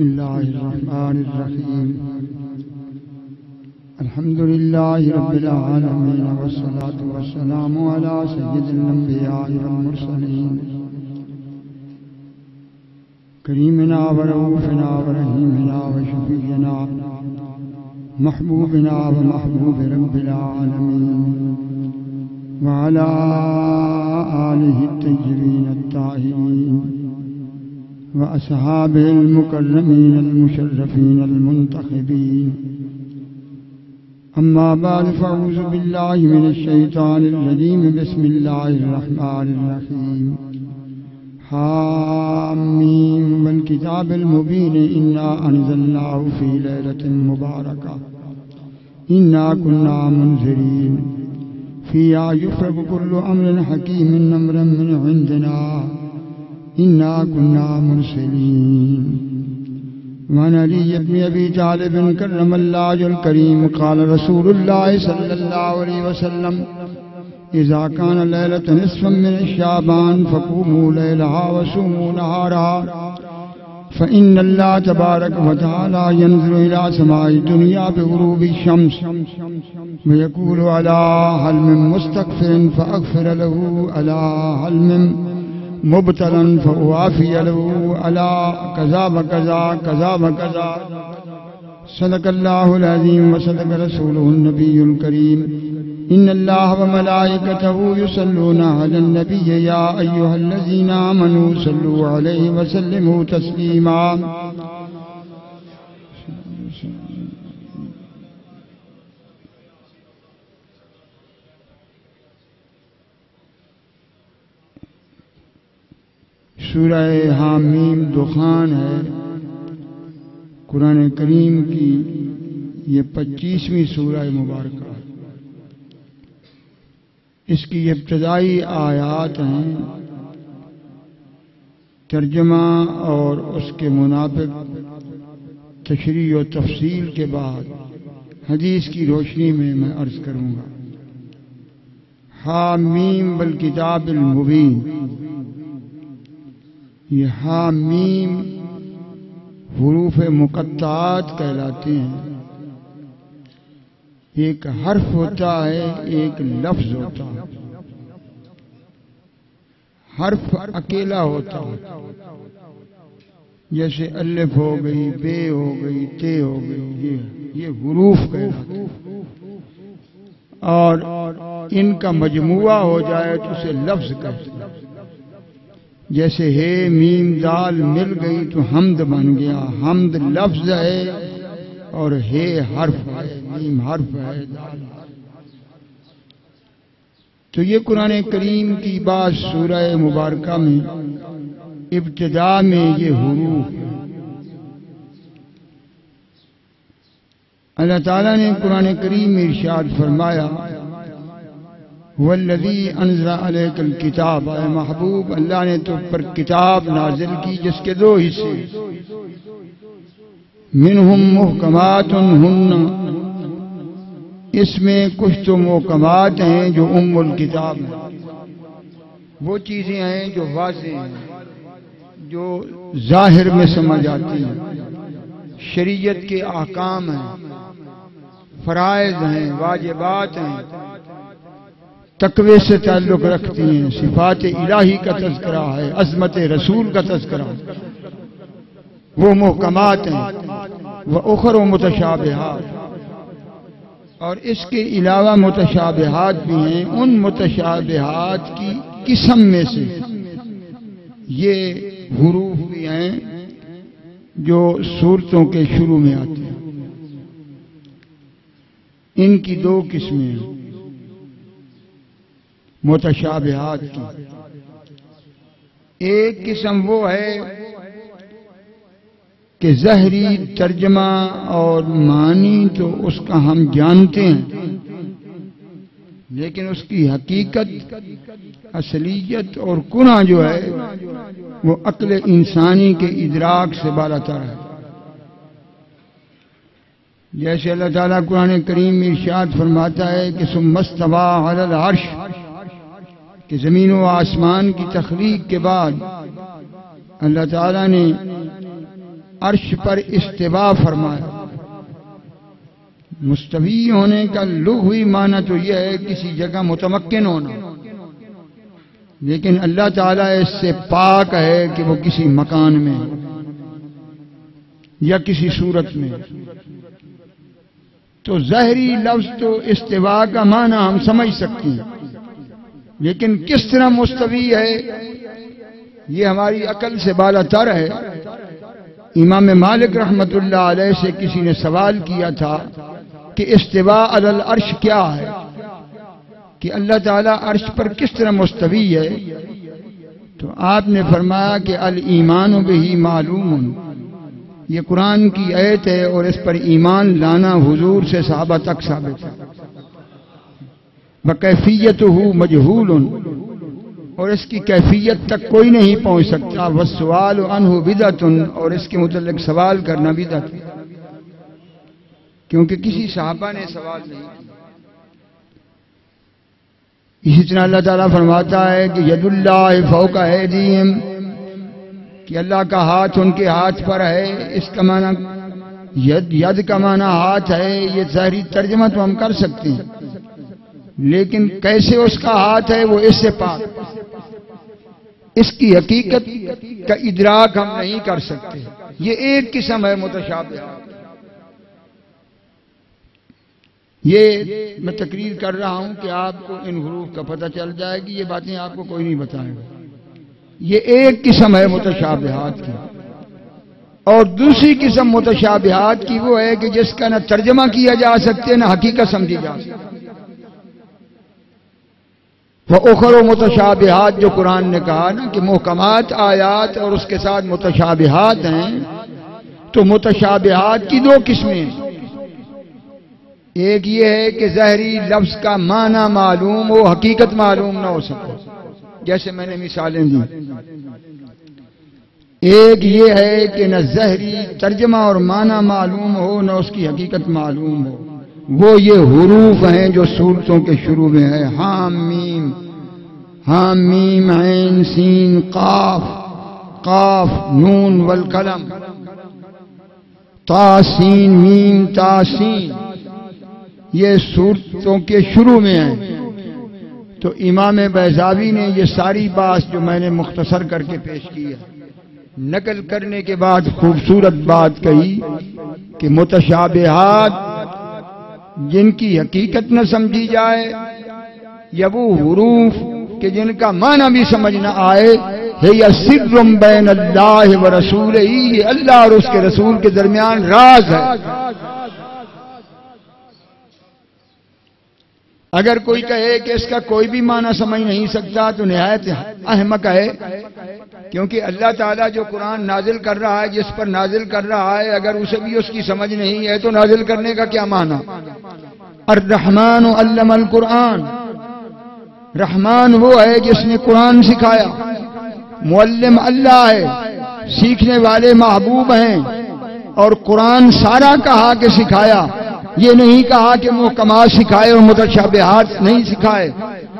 بسم الله الرحمن الرحيم. الحمد لله رب العالمين والصلاة والسلام على سيد الأنبياء والمرسلين. كريمنا ورؤوفنا ورحيمنا وشفينا محبوبنا ومحبوب رب العالمين. وعلى آله التجرين الطاهرين. وأصحابه المكرمين المشرفين المنتخبين. أما بعد فأعوذ بالله من الشيطان الرجيم. بسم الله الرحمن الرحيم. حامين والكتاب المبين. إنا أنزلناه في ليلة مباركة. إنا كنا منذرين. فيها يفرق كل أمر حكيم. أمرا من عندنا. إنا كنا مرسلين وعن علي بن أبي طالب كرم الله الكريم قال رسول الله صلى الله عليه وسلم إذا كان ليلة نصفا من الشعبان فقوموا ليلها وسوموا نهارها فإن الله تبارك وتعالى ينظر إلى سماء الدنيا بغروب الشمس ويقول على هل من مستغفر فأغفر له على هل من مبتلا فأوافي له على كذا وكذا كذا وكذا صدق الله العظيم وصدق رسوله النبي الكريم. إن الله وملائكته يصلون على النبي يا أيها الذين آمنوا صلوا عليه وسلموا تسليما. سورہ حامیم دخان ہے۔ قرآن کریم کی یہ پچیسویں سورہ مبارکہ اس کی ابتدائی آیات ہیں۔ ترجمہ اور اس کے منافق تشریح و تفصیل کے بعد حدیث کی روشنی میں میں عرض کروں گا۔ حامیم بالکتاب المبین۔ یہ حامیم حروف مقطعات کہلاتے ہیں۔ ایک حرف ہوتا ہے، ایک لفظ ہوتا ہے۔ حرف اکیلا ہوتا ہے۔ جیسے الف ہو گئی بے ہو گئی تے ہو گئی، یہ یہ حروف کہلاتے ہیں۔ اور ان کا مجموعہ ہو جائے تو اسے لفظ کہتے ہیں۔ جیسے ہے میم دال مل گئی تو حمد بن گیا۔ حمد لفظ ہے اور ہے حرف ہے۔ میم حرف ہے۔ دال تو یہ قرآن کریم کی بات سورہ مبارکہ میں ابتدا میں یہ حروف اللہ تعالیٰ نے قرآن کریم میں ارشاد فرمایا والذی انزل علیک الکتاب اے محبوب، اللہ نے تو پر کتاب نازل کی جس کے دو حصے منہم محکمات ہن۔ اس میں کچھ تو محکمات ہیں جو ام الکتاب ہیں۔ وہ چیزیں ہیں جو واضح ہیں، جو ظاہر میں سمجھ آتی ہیں۔ شریعت کے احکام ہیں، فرائض ہیں، واجبات ہیں۔ تقوی سے تعلق رکھتی ہیں، صفات الہی کا تذکرہ ہے، عظمت رسول کا تذکرہ وہ محکمات ہیں، وہ اخر و متشابہات۔ اور اس کے علاوہ متشابہات بھی ہیں، ان متشابہات کی قسم میں سے۔ یہ حروف بھی ہیں جو صورتوں کے شروع میں آتے ہیں۔ ان کی دو قسمیں ہیں۔ متشابہات کی۔ ایک قسم وہ ہے کہ زہری ترجمہ اور معنی تو اس کا ہم جانتے ہیں، لیکن اس کی حقیقت، اصلیت اور کنہ جو ہے، وہ عقل انسانی کے ادراک سے بالا تر ہے۔ جیسے اللہ تعالیٰ قرآن کریم ارشاد فرماتا ہے کہ سمستوا علی العرش کہ زمین و آسمان کی تخلیق کے بعد اللہ تعالیٰ نے عرش پر استوا فرمایا۔ مستوی ہونے کا لغ ہوئی معنی تو یہ ہے کسی جگہ متمکن ہونا۔ لیکن اللہ تعالیٰ اس سے پاک ہے کہ وہ کسی مکان میں یا کسی صورت میں۔ تو ظاہری لفظ تو استوا کا معنی ہم سمجھ سکتے ہیں۔ لیکن کس طرح مستوی ہے؟ یہ ہماری عقل سے بالا تر ہے۔ امام مالک رحمت اللہ علیہ سے کسی نے سوال کیا تھا کہ استوا العرش کیا ہے؟ کہ اللہ تعالیٰ عرش پر کس طرح مستوی ہے؟ تو آپ نے فرمایا کہ المان بھی معلوم۔ یہ قرآن کی ایت ہے اور اس پر ایمان لانا حضور سے صحابہ تک ثابت ہے۔ بکیفیت ہو مجہول اور اس کی کیفیت تک کوئی نہیں پہنچ سکتا۔ وہ سوال انہ بدت اور اس کے متعلق سوال کرنا بدت کیونکہ کسی صحابہ نے سوال نہیں کیا۔ اسی طرح اللہ تعالیٰ فرماتا ہے کہ ید اللہ فوق ہے کہ اللہ کا ہاتھ ان کے ہاتھ پر ہے۔ اس کا معنی ید ید کا معنی ہاتھ ہے۔ یہ ظاہری ترجمہ تو ہم کر سکتے ہیں۔ لیکن کیسے اس کا ہاتھ ہے وہ اس سے پاک اس کی حقیقت کا ادراک ہم نہیں کر سکتے۔ یہ ایک قسم ہے متشابہ۔ یہ میں تقریر کر رہا ہوں کہ آپ کو ان حروف کا پتہ چل جائے گی، یہ باتیں آپ کو کوئی نہیں بتائے گا یہ ایک قسم ہے متشابہات کی۔ اور دوسری قسم متشابہات کی وہ ہے کہ جس کا نہ ترجمہ کیا جا سکتے، نہ حقیقت سمجھی جا سکتے وہ اخر و متشابہات جو قرآن نے کہا نا کہ محکمات آیات اور اس کے ساتھ متشابہات ہیں، تو متشابہات کی دو قسمیں ایک یہ ہے کہ زہری لفظ کا معنی معلوم ہو، حقیقت معلوم نہ ہو سکے۔ جیسے میں نے مثالیں دی۔ ایک یہ ہے کہ نہ زہری ترجمہ اور معنی معلوم ہو، نہ اس کی حقیقت معلوم ہو۔ وہ یہ حروف ہیں جو صورتوں کے شروع میں ہے حام، میم۔ حام، میم، عین، سین، قاف۔ قاف، نون، والقلم۔ تاسین میم تاسین یہ صورتوں کے شروع میں ہیں۔ تو امام بیزاوی نے یہ ساری بات جو میں نے مختصر کر کے پیش کی ہے، نقل کرنے کے بعد خوبصورت بات کہی کہ متشابہات جن کی حقیقت نہ سمجھی جائے یا وہ حروف کہ جن کا معنی بھی سمجھ نہ آئے ہے یا سرم بین اللہ و رسول ہی اللہ اور اس کے رسول کے درمیان راز ہے۔ اگر کوئی کہے کہ اس کا کوئی بھی معنی سمجھ نہیں سکتا تو نہایت احمق ہے، کیونکہ اللہ تعالیٰ جو قرآن نازل کر رہا ہے، جس پر نازل کر رہا ہے، اگر اسے بھی اس کی سمجھ نہیں ہے تو نازل کرنے کا کیا معنی؟ الرحمن علم القرآن۔ رحمان وہ ہے جس نے قرآن سکھایا۔ معلم اللہ ہے، سیکھنے والے محبوب ہیں۔ اور قرآن سارا کہا کہ سکھایا۔ یہ نہیں کہا کہ محکمات سکھائے اور متشابہات نہیں سکھائے،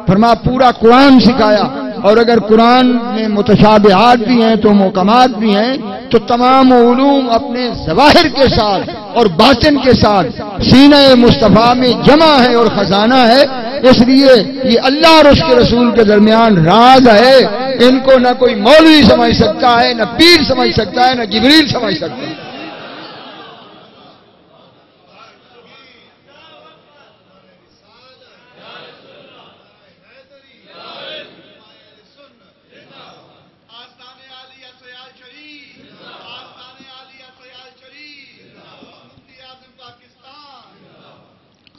فرما پورا قرآن سکھایا۔ اور اگر قرآن میں متشابہات بھی ہیں تو محکمات بھی ہیں، تو تمام علوم اپنے ظواہر کے ساتھ اور باطن کے ساتھ سینہ مصطفیٰ میں جمع ہے اور خزانہ ہے۔ اس لیے یہ اللہ اور اس کے رسول کے درمیان راز ہے۔ ان کو نہ کوئی مولوی سمجھ سکتا ہے، نہ پیر سمجھ سکتا ہے، نہ جبریل سمجھ سکتا ہے۔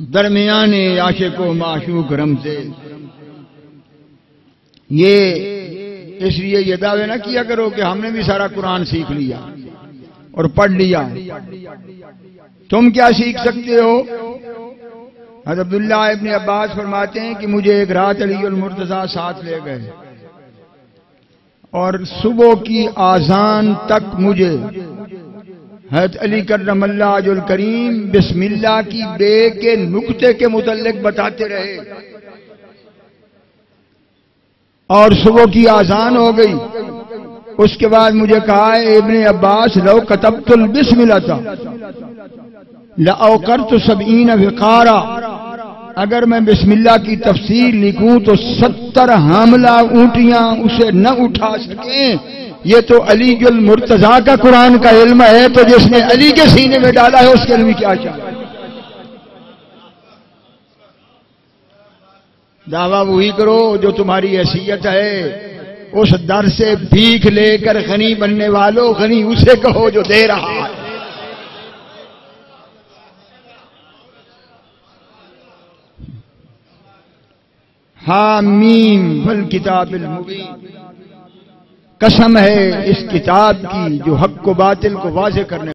درمیان عاشق و معشوق رم سے۔ یہ اس لیے یہ دعوے نہ کیا کرو کہ ہم نے بھی سارا قرآن سیکھ لیا اور پڑھ لیا۔ تم کیا سیکھ سکتے ہو؟ حضرت عبداللہ ابن عباس فرماتے ہیں کہ مجھے ایک رات علی المرتضی ساتھ لے گئے اور صبح کی آزان تک مجھے حضرت علی کرم اللہ عج الکریم بسم اللہ کی بے کے نقطے کے متعلق بتاتے رہے۔ اور صبح کی آزان ہو گئی۔ اس کے بعد مجھے کہا ہے ابن عباس، لو کتبت البسم لتا لأوقرت سبعین وقارا۔ اگر میں بسم اللہ کی تفسیر لکھوں تو ستر حاملہ اونٹیاں اسے نہ اٹھا سکیں۔ یہ تو علی جو المرتضی کا قرآن کا علم ہے، تو جس نے علی کے سینے میں ڈالا ہے، اس کے علم کیا چاہتا دعویٰ وہی کرو جو تمہاری حیثیت ہے۔ اس در سے بھیک لے کر غنی بننے والوں غنی اسے کہو جو دے رہا ہے۔ حامیم بل کتاب المبین۔ قسم ہے اس کتاب کی جو حق و باطل کو واضح کرنے